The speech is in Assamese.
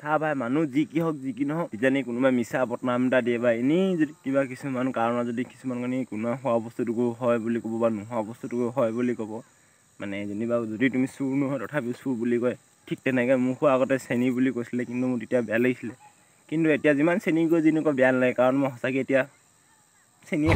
চা ভাই মানুহ যি কি হওক যি কি নহওক তেতিয়া নি কোনোবাই মিছা বদনাম এটা দিয়ে বা এনেই যদি কিবা কিছুমান কাৰণত যদি কিছুমান কাৰণে কোনোবা হোৱা বস্তুটোকো হয় বুলি ক'ব বা নোহোৱা বস্তুটোকো হয় বুলি ক'ব মানে যেনিবা যদি তুমি চুৰ নহয় তথাপিও চুৰ বুলি কয় ঠিক তেনেকৈ মোকো আগতে চেনী বুলি কৈছিলে কিন্তু মোৰ তেতিয়া বেয়া লাগিছিলে। কিন্তু এতিয়া যিমান চেনী গৈ যেনেকুৱা বেয়া নালাগে কাৰণ মই সঁচাকৈ এতিয়া চেনীয়ে